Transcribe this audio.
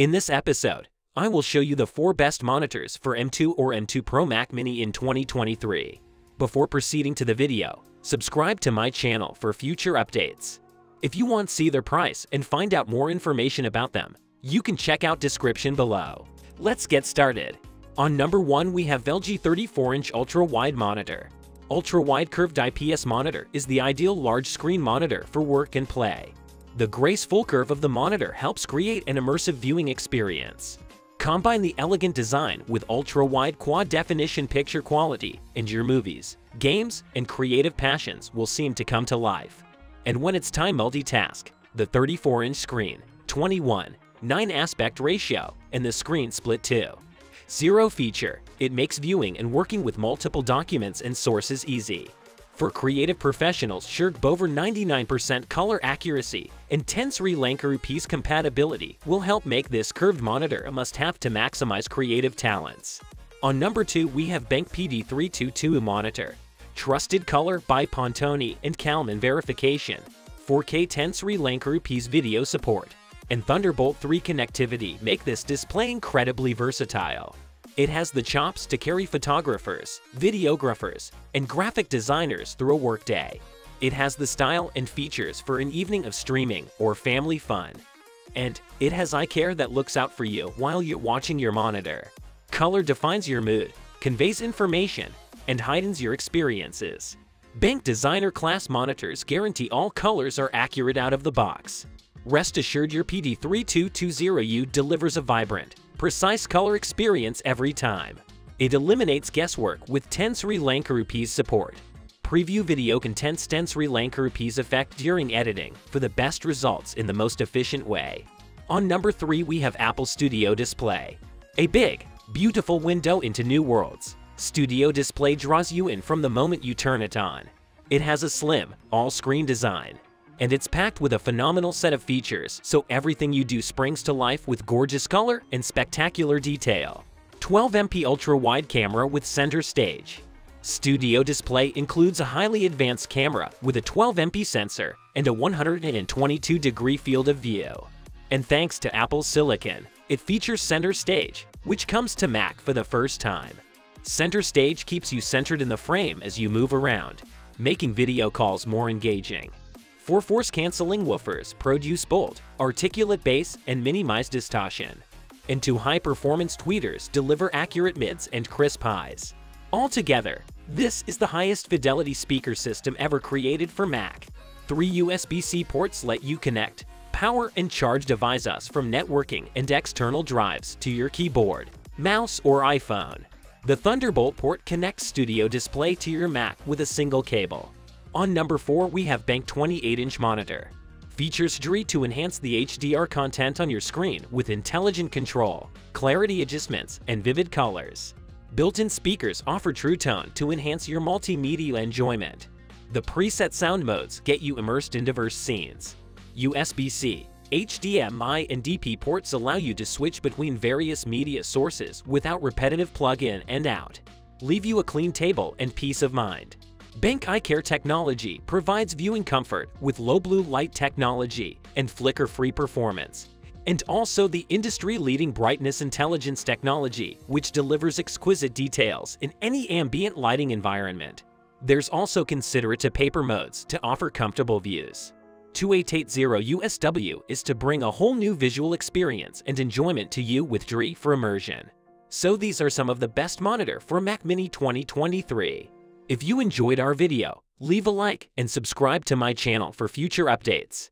In this episode, I will show you the 4 best monitors for M2 or M2 Pro Mac Mini in 2023. Before proceeding to the video, subscribe to my channel for future updates. If you want to see their price and find out more information about them, you can check out description below. Let's get started. On number 1 we have LG 34-inch ultra-wide monitor. Ultra-wide curved IPS monitor is the ideal large-screen monitor for work and play. The graceful curve of the monitor helps create an immersive viewing experience. Combine the elegant design with ultra-wide quad-definition picture quality, and your movies, games, and creative passions will seem to come to life. And when it's time multitask, the 34-inch screen, 21, 9 aspect ratio, and the screen split 2. Zero feature, it makes viewing and working with multiple documents and sources easy. For creative professionals, Shurg over 99% color accuracy and Tensori Lankaru piece compatibility will help make this curved monitor a must-have to maximize creative talents. On number 2, we have Benq PD322 monitor. Trusted color by Pantone and Calman verification, 4K Tensori Lankaru piece video support, and Thunderbolt 3 connectivity make this display incredibly versatile. It has the chops to carry photographers, videographers, and graphic designers through a workday. It has the style and features for an evening of streaming or family fun. And it has eye care that looks out for you while you're watching your monitor. Color defines your mood, conveys information, and heightens your experiences. Benq Designer Class monitors guarantee all colors are accurate out of the box. Rest assured your PD3220U delivers a vibrant, precise color experience every time. It eliminates guesswork with Tensori Lankaru support. Preview video content Tensori Lankaru effect during editing for the best results in the most efficient way. On number 3 we have Apple Studio Display. A big, beautiful window into new worlds. Studio Display draws you in from the moment you turn it on. It has a slim, all-screen design, and it's packed with a phenomenal set of features, so everything you do springs to life with gorgeous color and spectacular detail. 12MP ultra-wide camera with center stage. Studio Display includes a highly advanced camera with a 12MP sensor and a 122-degree field of view. And thanks to Apple Silicon, it features center stage, which comes to Mac for the first time. Center stage keeps you centered in the frame as you move around, making video calls more engaging. Four force canceling woofers produce bold, articulate bass and minimize distortion. And two high-performance tweeters deliver accurate mids and crisp highs. Altogether, this is the highest fidelity speaker system ever created for Mac. Three USB-C ports let you connect, power and charge devices from networking and external drives to your keyboard, mouse, or iPhone. The Thunderbolt port connects Studio Display to your Mac with a single cable. On number 4, we have Benq 28-inch monitor. Features HDRi to enhance the HDR content on your screen with intelligent control, clarity adjustments, and vivid colors. Built-in speakers offer True Tone to enhance your multimedia enjoyment. The preset sound modes get you immersed in diverse scenes. USB-C, HDMI, and DP ports allow you to switch between various media sources without repetitive plug-in and out. Leave you a clean table and peace of mind. Benq Eye Care technology provides viewing comfort with low blue light technology and flicker-free performance, and also the industry-leading brightness intelligence technology, which delivers exquisite details in any ambient lighting environment. There's also considerate to paper modes to offer comfortable views. 2880 USW is to bring a whole new visual experience and enjoyment to you with HDRi for immersion. So these are some of the best monitor for Mac Mini 2023. If you enjoyed our video, leave a like and subscribe to my channel for future updates.